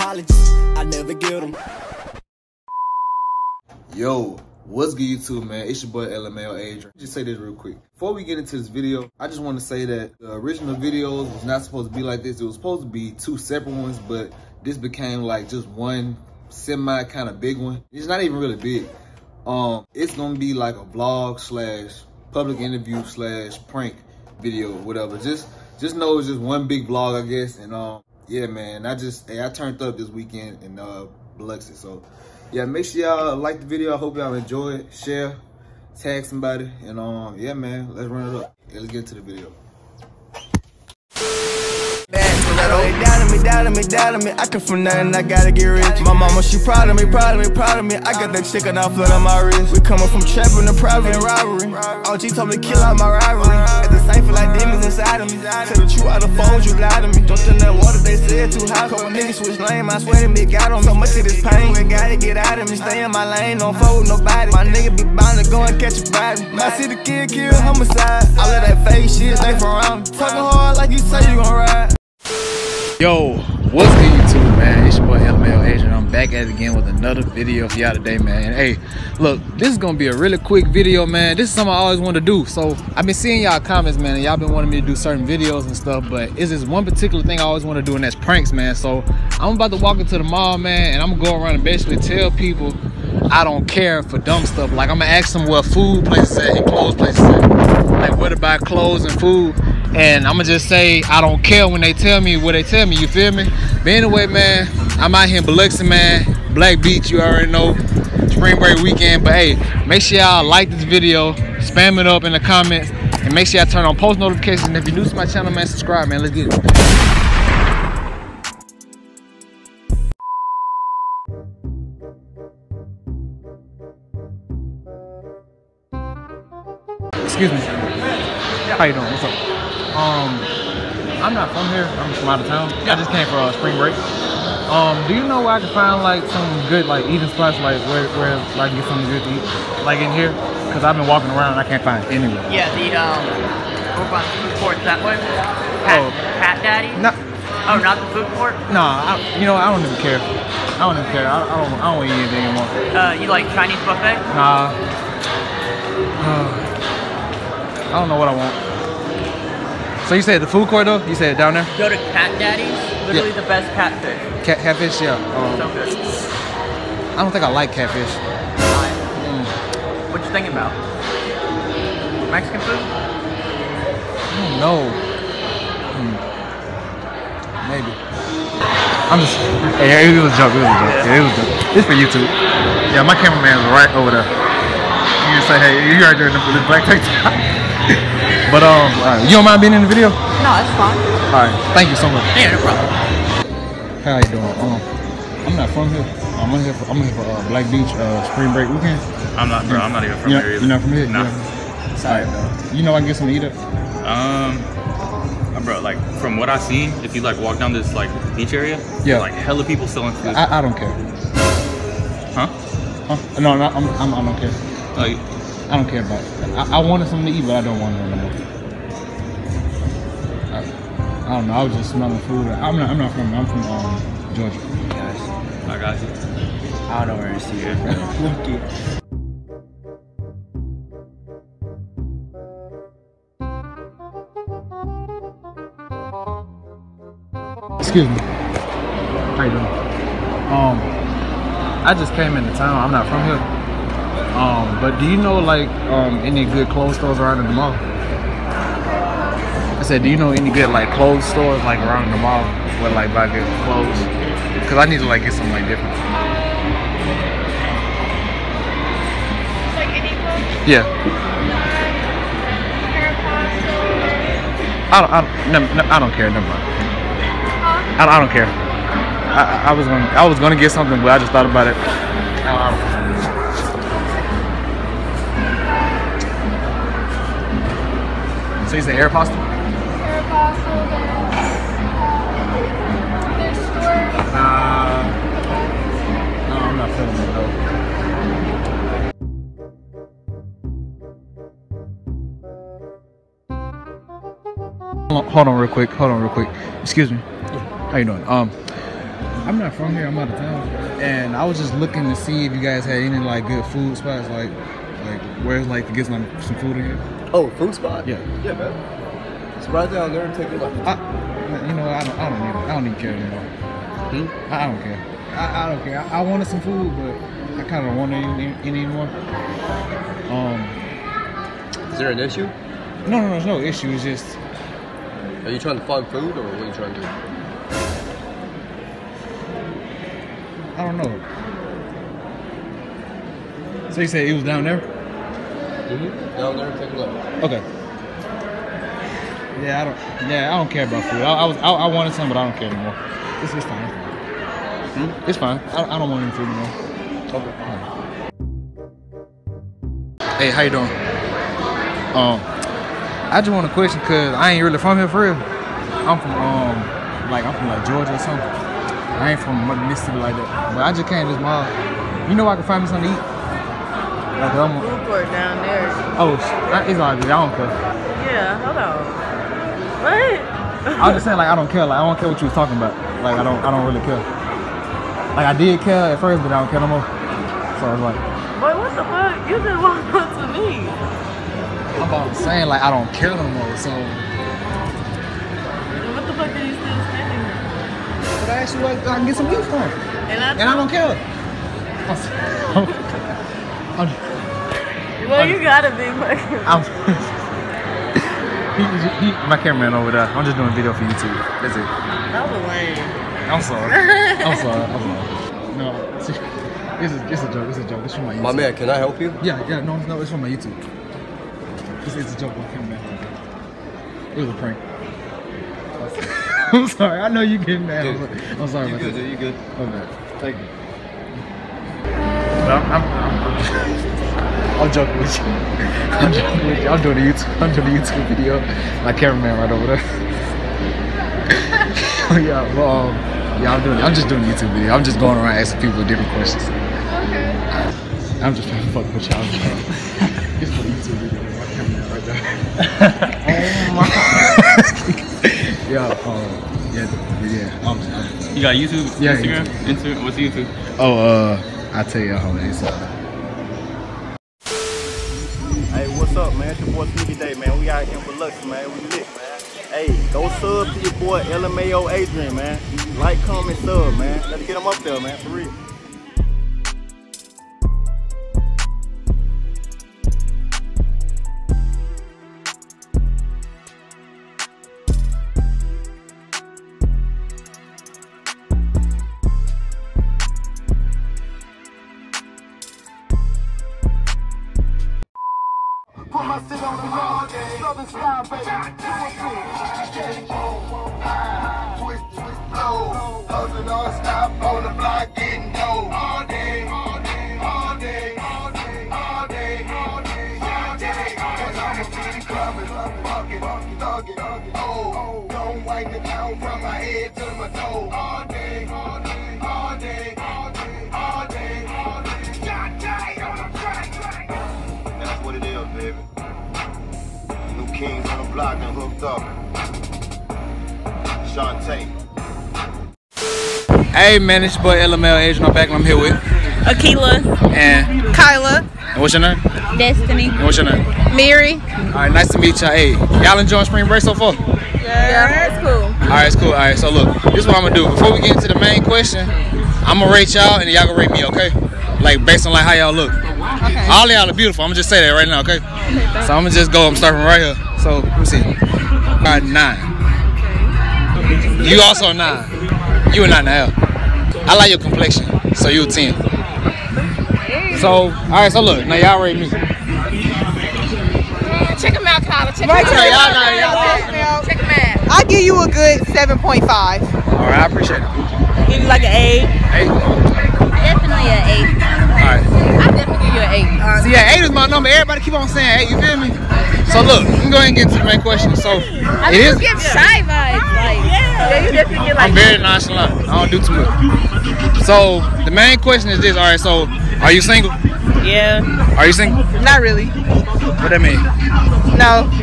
apologies. I never get them. Yo, what's good YouTube, man? It's your boy LMAO Adrian. Just say this real quick. Before we get into this video, I just want to say that the original videos was not supposed to be like this. It was supposed to be two separate ones, but this became like just one semi kind of big one. It's not even really big. Um, it's gonna be like a vlog slash public interview slash prank video, whatever. Just just know it's just one big vlog, I guess. And um, yeah, man, I just hey, I turned up this weekend in uh Biloxi, so yeah, make sure y'all like the video. I hope y'all enjoy it. Share, tag somebody, and um, yeah, man, let's run it up. Yeah, let's get into the video. Doubted me, doubted me, me. I come from nothing, I gotta get rich. My mama, she proud of me, proud of me, proud of me. I got that chicken off flood on my wrist. We coming from trapping to private and robbery. OG told me kill out my rivalry. At the same feel like demons inside of me. Tell the truth out the phones, you lie to me. Don't turn that water, they said too hot. Couple niggas switch lane, I swear to me, got on so much of this pain. We gotta get out of me, stay in my lane, don't with nobody. My nigga be bound to go and catch a body. My city kid kill homicide. All of that fake shit, stay from around. Talking hard like you say you gon' ride. Yo, what's good YouTube, man? It's your boy LMAO Adrian. I'm back at it again with another video for y'all today, man. And hey, look, this is gonna be a really quick video, man. This is something I always wanted to do. So I've been seeing y'all comments, man, and y'all been wanting me to do certain videos and stuff, but it's this one particular thing I always want to do, and that's pranks, man. So I'm about to walk into the mall, man, and I'm gonna go around and basically tell people I don't care for dumb stuff. Like I'm gonna ask them where food places at and clothes places at. Like where to buy clothes and food. And I'ma just say I don't care when they tell me what they tell me, you feel me? But anyway, man, I'm out here in Biloxi, man. Black Beach, you already know. Spring break weekend. But hey, make sure y'all like this video, spam it up in the comments, and make sure y'all turn on post notifications. And if you're new to my channel, man, subscribe, man. Let's get it. Excuse me. How you doing? What's up? Um, I'm not from here. I'm from out of town. I just came for uh, spring break. Um, do you know where I can find like some good like eating spots, like where where like get something good to eat, like in here? Cause I've been walking around and I can't find anywhere. Yeah, the um, over on the food court that way. Pat, Oh. Pat Daddy. No, Oh, not the food court. no, I, you know I don't even care. I don't even care. I, I don't I don't eat anything anymore. Uh, you like Chinese buffet? Nah. Uh, I don't know what I want. So you said the food court though? You said it down there? Go to Cat Daddy's. Literally Yeah. the best catfish. Cat, catfish, yeah. Um, So good. I don't think I like catfish. Mm. What you thinking about? Mexican food? I don't know. Hmm. Maybe. I'm just. Hey, it was a joke. It was a joke. Yeah, it was a joke. It's for YouTube. Yeah, my cameraman is right over there. You can say, hey, you right there in the, the black tank top. but um, all right, you don't mind being in the video? No, it's fine. All right, thank you so much. Yeah, no problem. How you doing? Um, I'm not from here. I'm here for I'm here for uh, Black Beach uh, spring break weekend. I'm not, bro. I'm not even from you're, here either. You're not from here? No. Yeah. Sorry, bro. You know I can get some to eat up. Um, uh, bro, like from what I've seen, if you like walk down this like beach area, Yeah. like hella people selling food. I, I don't care. huh? Huh? No, no, I'm, I'm, I don't care. Like, I don't care about it. I, I wanted something to eat, but I don't want it anymore. I, I don't know. I was just smelling food. I'm not. I'm not from. I'm from um, Georgia. I got you. I don't know where to see it. Excuse me. How you doing? Um, I just came into town. I'm not from here. Um, but do you know like um any good clothes stores around in the mall? I said, do you know any good like clothes stores like around the mall where like buy good clothes? Cause I need to like get something like different. Like any clothes? Yeah. I don't. I don't, no, no, I don't care. Never mind. I, I don't care. I, I- I was gonna. I was gonna get something, but I just thought about it. I- I don't- So you say air pasta? There's, uh, there's. Uh, no, I'm not feeling it though. Hold on, real quick. Hold on real quick. Excuse me. How you doing? Um, I'm not from here. I'm out of town, and I was just looking to see if you guys had any like good food spots, like where's like to get some some food in here. Oh, food spot? Yeah. Yeah, man. It's right down there and take a look. I, you know, I don't, I don't even, I don't even care anymore. Hmm? I, I don't care. I, I don't care. I, I wanted some food, but I kind of don't want any, any anymore. Um, Is there an issue? no, no, no, there's no issue. It's just Are you trying to find food or what are you trying to do? I don't know. So you said it was down there? Mm-hmm. Down there and take a look. Okay. Yeah, I don't. Yeah, I don't care about food. I, I was, I, I wanted some, but I don't care anymore. It's, it's fine. It's fine. I, I don't want any food anymore. Okay. Hey, how you doing? Um, I just want a question because I ain't really from here for real. I'm from um, like I'm from like Georgia or something. I ain't from Mississippi like that. But I just came to this mall. You know where I can find me something to eat? Like I'm. Court down there. Oh, sh- I- it's all good. I don't care. Yeah, hold on. What? I was just saying like I don't care. Like I don't care what you was talking about. Like I don't. I don't really care. Like I did care at first, but I don't care no more. So I was like, Boy, what the fuck? You just walked up to me. I'm about saying like I don't care no more. So. What the fuck are you still standing here? But I asked you like I can get some meat from. And I, And I don't care. I'm, I'm, well, you gotta be fucking. I'm he, he, my cameraman over there. I'm just doing a video for YouTube. That's it. That was lame. I'm sorry. I'm sorry. I'm sorry. No, see, it's a, it's a joke. It's a joke. It's from my YouTube. My man, can I help you? Yeah, yeah. No, no, it's from my YouTube. It's, it's a joke on cameraman. It was a prank. I'm sorry. I know you getting mad. I'm sorry, I'm sorry You about good, that. you good. Okay. Thank you. I'm, I'm, I'm, I'm joking with you. I'm joking with you. I'm doing a YouTube. I'm doing a YouTube video. My cameraman right over there. oh yeah, well, um, yeah, I'm doing. I'm just doing a YouTube video. I'm just going around asking people different questions. I'm just trying to fuck with y'all. It's for a YouTube video. My cameraman right there. yeah. Um, yeah. Yeah. I'm, I'm, You got YouTube, Yeah, Instagram, Instagram. What's YouTube? Oh, uh, I'll tell y'all how is. Hey, what's up, man? It's your boy Sneaky Day, man. We out here in Biloxi, man. We lit, man. Hey, go sub to your boy LMAO Adrian, man. Like, comment, sub, man. Let's get him up there, man, for real. Head to my toe. All day, all day, all day, all day, all day, all day. God day on the track, track. That's what it is, baby. New kings on the block and hooked up. Shantae. Hey man, it's your boy LMAO Adrian. I'm back and I'm here with Akila, and, Kyla, and what's your name? Destiny, And what's your name? Mary. All right, nice to meet y'all. Hey, y'all enjoying spring break so far? Yeah, that's cool. All right, it's cool. All right, so look, this is what I'm gonna do. Before we get into the main question, I'm gonna rate y'all and y'all gonna rate me, okay? Like based on like how y'all look. Okay. All y'all are beautiful. I'm gonna just say that right now, okay? So I'm gonna just go. I'm starting right here. So let me see. All right, nine. You also a nine. You a nine and a half. I like your complexion, so you a ten. So all right, so look, now y'all rate me. Check them out, Kyla. Check them Right, out. y'all know, y'all know. Check him out. I give you a good 7.5. All right, I appreciate it. Give you like an eight. Eight. Definitely an eight. All right. I definitely give you an eight. See, yeah, eight is my number. Everybody keep on saying eight. You feel me? So look, let me go ahead and get into the main question. So I it mean, is. you give shy vibes. Oh, like, yeah, you definitely get like. I'm very nonchalant. I don't do too much. So the main question is this. All right. So are you single? Yeah. Are you single? Not really. What that mean? No.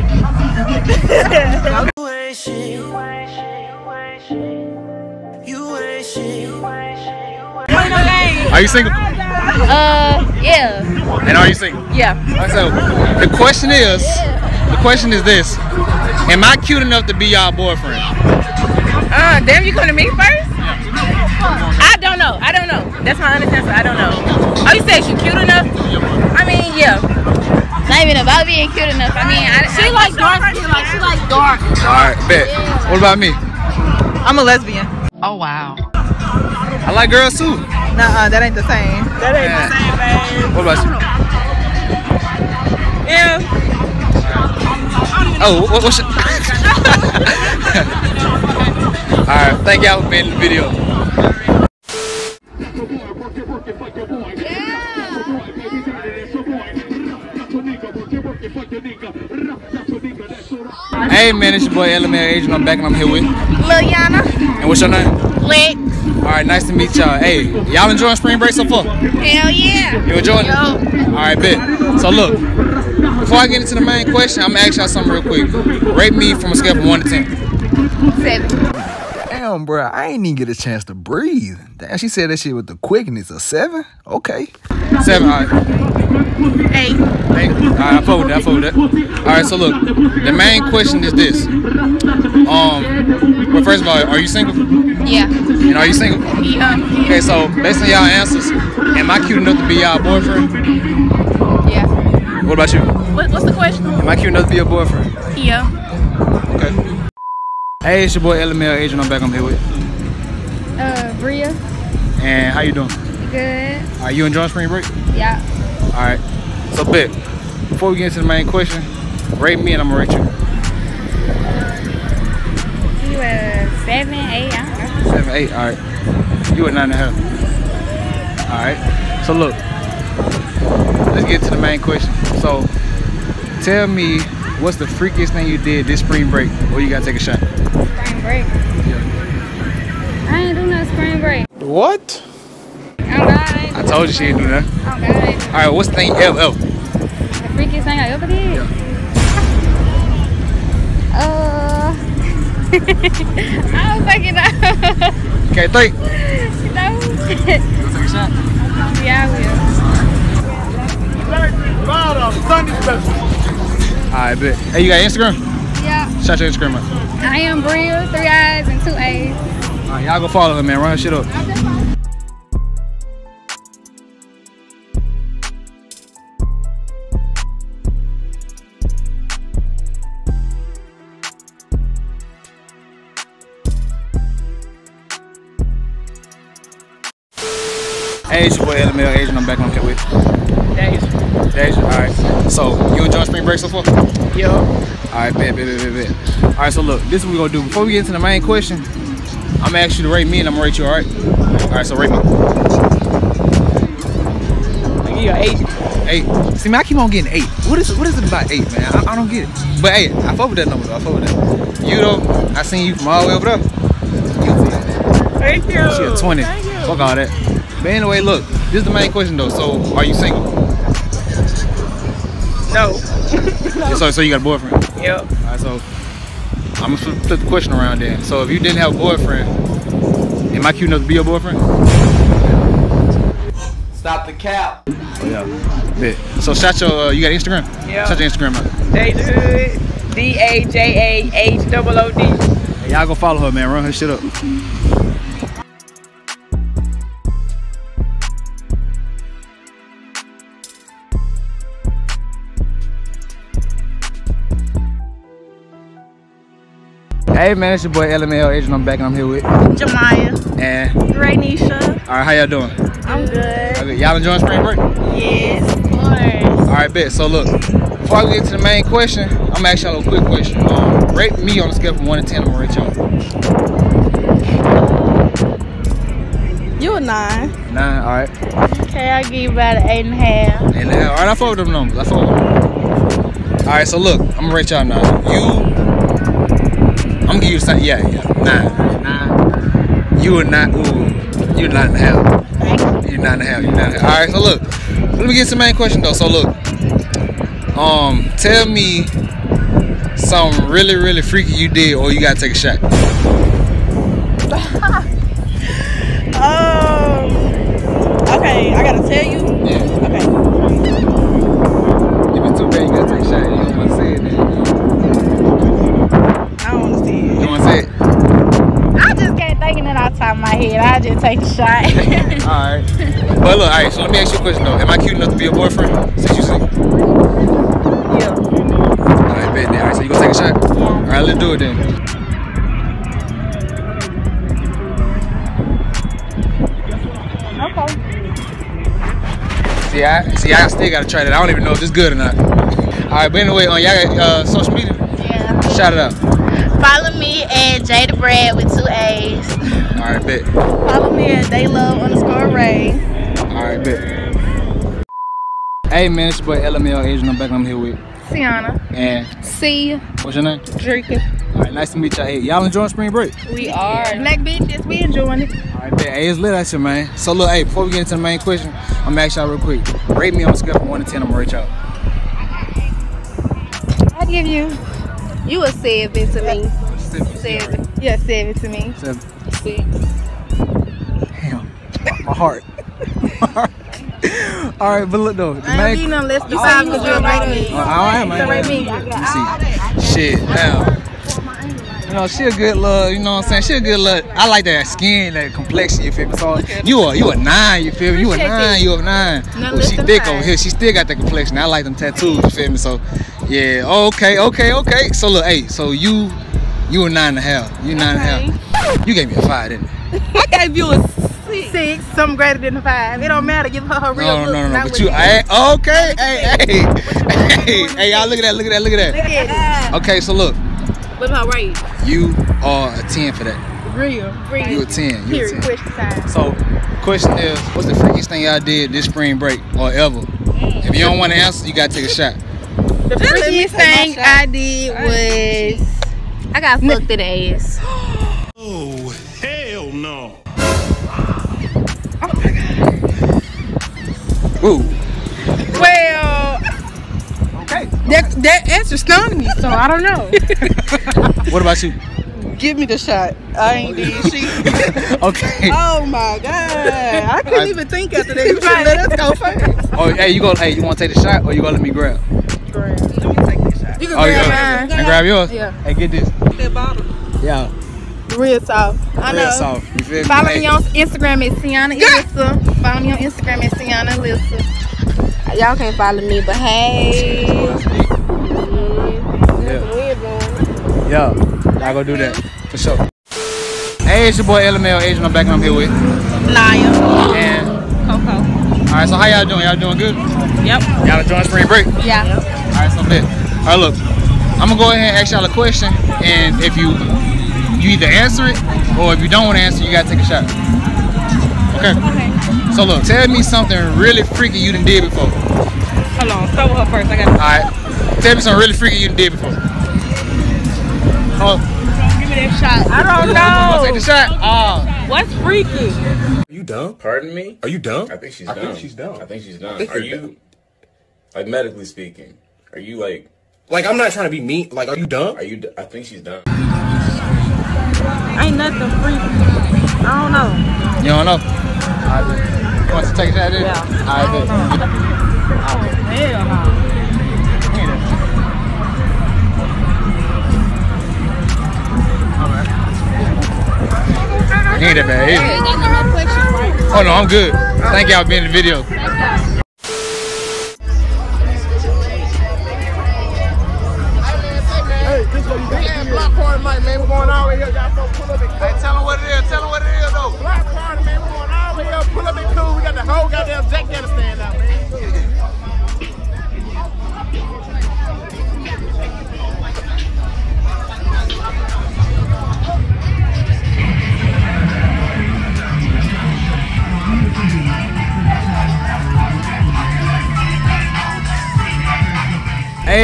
You ain't shit. You ain't shit. Are you single? Uh, yeah. And are you single? Yeah. Alright, so the question is, the question is this: Am I cute enough to be y'all boyfriend? Uh, damn, you coming to me first? I don't know. I don't know. That's my honest answer. I don't know. Oh, you said she cute enough? I mean, yeah. Not even about being cute enough. I mean, I, She like dark skin. Like she like dark. All right, bet. What about me? I'm a lesbian. Oh wow. I like girls too. Nah, -uh, that ain't the same. That ain't Yeah. the same, babe. What about you? Yeah. Oh, what, what's your... All right, thank y'all for being in the video. Hey man, it's your boy LMAO Adrian. I'm back and I'm here with. Lil Yana. And what's your name? Lex. All right, nice to meet y'all. Hey, y'all enjoying spring break so far? Hell yeah. You enjoying it? All right, bet. So look, before I get into the main question, I'm gonna ask y'all something real quick. Rate me from a scale from one to ten. Seven. Damn, bro, I ain't even get a chance to breathe. Damn, she said that shit with the quickness. A seven? Okay. Seven. All right. Eight. Hey, all right, I fuck with that. I fuck with that. All right, so look, the main question is this. Um, well, first of all, are you single? yeah. And are you single? Yeah. Okay, so based on y'all answers, am I cute enough to be y'all boyfriend? Yeah. What about you? What, what's the question? Am I cute enough to be your boyfriend? Yeah. Hey, it's your boy LMAO Adrian. I'm back. I'm here with. Uh, Bria. And how you doing? Good. Are you enjoying spring break? Yeah. All right. So, bet. Before we get into the main question, rate me and I'm gonna rate you. You a seven, eight, I don't know. Seven, eight. All right. You a nine and a half. All right. So look, let's get to the main question. So, tell me what's the freakiest thing you did this spring break, or you gotta take a shot. Break. I ain't do no spring break. What? Oh God, I I told you she didn't do that. Oh God. All right. What's the thing ever? The freakiest thing I ever did? Uh, I don't fucking know. Okay, think. no. Take a shot. yeah, All right, bet. Hey, you got Instagram? Yeah. Shout your Instagram out. I am Bria, three eyes and two A's. All right, y'all go follow her, man. Run shit up. Hey, it's your boy LMAO Adrian. I'm back on here with Days. Deja. All right. So, you enjoying spring break so far? Yo. All right, bet, bet, bet, bet, bet. All right, so look, this is what we're gonna do. Before we get into the main question, I'm gonna ask you to rate me and I'm gonna rate you, all right? All right, so rate me. I give you an eight. Eight. See, man, I keep on getting eight. What is what is it about eight, man? I, I don't get it. But hey, I fuck with that number though. I fuck with that. You though, I seen you from all the way over there. Thank you. She a 20. Thank you. Fuck all that. But anyway, look, this is the main question though. So, are you single? No. So, so you got a boyfriend? Yep. All right, so I'm gonna flip flip the question around then. So, if you didn't have a boyfriend, am I cute enough to be your boyfriend? Stop the cap. Oh yeah. Bet. So, shout your. Uh, you got Instagram? Yeah. Shout your Instagram out. Deja Hood. D A J A H double O D. Hey, y'all go follow her, man. Run her shit up. Hey man, it's your boy LMAO Adrian. I'm back and I'm here with Jamaya. and Raynisha. all right, how y'all doing? I'm good. Okay, y'all enjoying spring break? Yes, of course. All right, bet. So look, before we get to the main question, I'm gonna ask y'all a quick question. Um, rate me on a scale from one to ten. I'm gonna rate y'all You a nine. nine. All right, Okay, I'll give you about an eight and a half. and uh, all right, I with them numbers. I with them. All right, so look, I'm gonna rate y'all now. You, I'm gonna give you same. Yeah, yeah, nine, nine. You are not. Ooh, you're nine and a half. You're nine and a half. You're nine and a half. All right, so look, let me get the main question though. So look, um, tell me something really, really freaky you did, or you gotta take a shot. Um. Okay, I was it? I just can't think it off the top of my head. I just take a shot. all right. But look, all right. So let me ask you a question though. Am I cute enough to be a boyfriend since you single? Yeah. All right, bet then. All right. So you gonna take a shot? Yeah. All right. Let's do it then. See, I see. I still gotta try that. I don't even know if it's good or not. All right, but anyway, on y'all uh, social media, yeah. shout it out. Follow me at Jada Brad with two A's. Alright, bet. Follow me at Daylove underscore Ray. Alright, bet. Hey man, it's your boy LMAO Adrian. I'm back. I'm here with Sienna. and See what's your name? Drika. Alright, nice to meet y'all. Hey, y'all enjoying spring break? We are. Black bitches, we enjoying it. Alright, bet. Hey, it's lit out here, man. So look, hey, before we get into the main question, I'm gonna ask y'all real quick. Rate me on a scale from one to ten. I'm gonna rate y'all. I give you. You a seven to me. Seven. Yeah, seven to me. Seven. Six. Damn, my heart. All right, but look though, the I ain't main. no less than five because you're right me. Oh, I am, I am. rate me. Let me see. Shit, damn. You know, she a good look, you know what I'm saying? She a good look. I like that skin, that complexion, you feel me? So you a you a nine, you feel me? You a nine, you a nine. Nothing But she thick over here. She still got that complexion. I like them tattoos, you feel me? So yeah, okay, okay, okay. So look, hey, so you you a nine and a half. You nine and a half. You gave me a five, didn't you? I gave you a six. Six, something greater than a five. It don't matter. Give her her real No, no, look. no, no, not But you, you hey, okay, hey, hey, hey, hey, y'all, look at that, look at that, look at that. Look that. at Okay, so look, What about rate? You are a ten for that. Real. Real. You a ten. You a Period. ten. Question time. So, question is, what's the freakiest thing y'all did this spring break or ever? If you don't want to answer, you gotta take a shot. The freakiest thing I did was I got fucked in the ass. Oh, hell no. Oh my God. Ooh. Well, Okay. That, that answer stung me, so I don't know. What about you? Give me the shot. I ain't did shit. Okay. Oh my god. I couldn't I- even think after that. You should let us go first. Oh, hey, you go. Hey, you want to take the shot or you gonna let me grab? Grab. Let me take this oh, shot. You can Oh, you grab go. mine. And grab yours. Yeah. Hey, get this. That bottle. Yeah. Real soft. I Real know. soft. You feel? Follow Hey, me on Instagram at Sienna Elissa. Follow me on Instagram at Sienna Elissa. Y'all can't follow me, but hey. Yeah. Yeah. Y'all go do that for sure. Hey, it's your boy LMAO Adrian. I'm back and I'm here with Naya. and. Coco. All right, so how y'all doing? Y'all doing good? Yep. Y'all enjoying spring break? Yeah. All right, so bet. All right, look, I'm gonna go ahead and ask y'all a question, and if you you either answer it or if you don't want to answer, you gotta take a shot. Okay. Okay. So look, tell me something really freaky you done did before. Hold on. Start with her first. I got All right. Tell me something really freaky you done did before. Oh, Give me that shot. I you wanna take the shot? Oh, What's freaky? Are you dumb? Pardon me? Are you dumb? I think she's I dumb. think she's dumb. I think she's dumb. think Are you're you, like medically speaking, are you like, Like I'm not trying to be mean. Like, are you dumb? are you, d- I think she's dumb. Ain't nothing freaky. I don't know. you don't know? I bet. You want to take a shot? Then? Yeah. All right, bet. Hell no. He ain't that bad. is? Oh no, I'm good. Thank y'all for being in the video. Block party, man. We're going all the way here. Y'all folks pull up Hey, tell him what it is. Tell him what it is, though. Block party, man. We're going all the way here. Pull up and cool. We got the whole goddamn Jack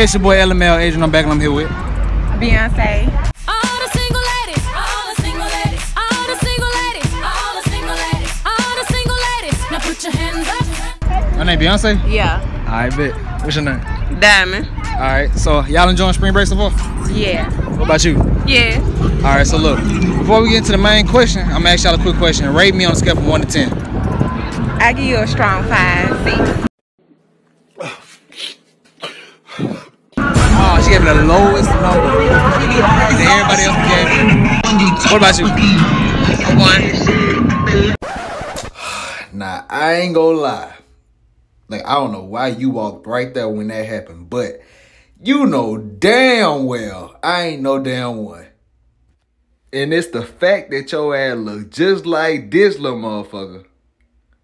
it's your boy LMAO Adrian. I'm back and I'm here with. Beyonce. All the single ladies, all the single ladies, all the single ladies, all the single ladies, all the single ladies. Now put your hands up. Your name Beyonce? Yeah. I bet. What's your name? Diamond. All right. So y'all enjoying spring break so far? Yeah. What about you? Yeah. All right. So look, before we get into the main question, I'm gonna ask y'all a quick question. Rate me on a scale from one to ten. I give you a strong five, six. The lowest number. Than everybody else gave me. What about you? One. Now I ain't gonna lie. Like I don't know why you walked right there when that happened, but you know damn well I ain't no damn one. And it's the fact that your ass look just like this little motherfucker.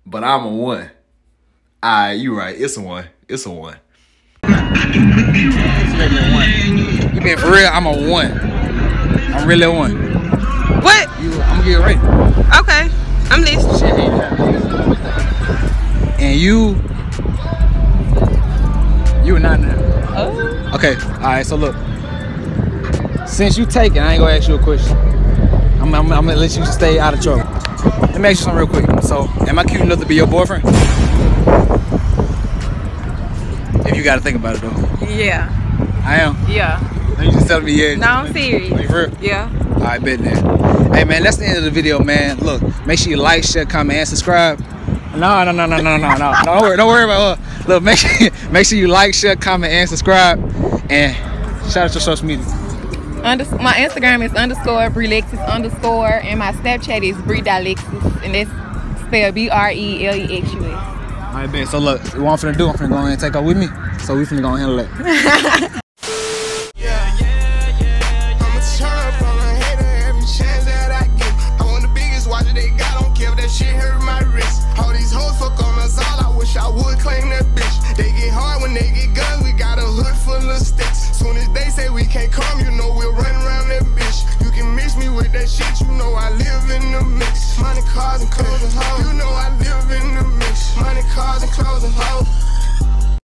But I'm a one. Alright, you right. It's a one. It's a one. You being for real? I'm a one. I'm really a one. What? You, I'm gonna get it right. Okay. I'm listening. And you, you were not there. Oh. Okay. All right. So look, since you take it, I ain't gonna ask you a question. I'm, I'm, I'm gonna let you stay out of trouble. Let me ask you something real quick. So, am I cute enough to be your boyfriend? If you gotta think about it though. Yeah. I am. Yeah. You just telling me yeah. No, I'm serious. Are you for real? Yeah. All right, bet then. Hey man, that's the end of the video, man. Look, make sure you like, share, comment, and subscribe. No, no, no, no, no, no, no. Don't worry, don't worry about her. Look, make sure, make sure you like, share, comment, and subscribe. And shout out your social media. Under, my Instagram is underscore Brelexus underscore, and my Snapchat is Brelexus, and that's spelled B R E L E X U S. All right, bet. So look, what I'm finna do, I'm finna go ahead and take her with me. So we finna go handle that. shit, you know I live in the mix. Money, cars, and clothes and hoes. You know I live in the mix. Money, cars, and clothes and hoes.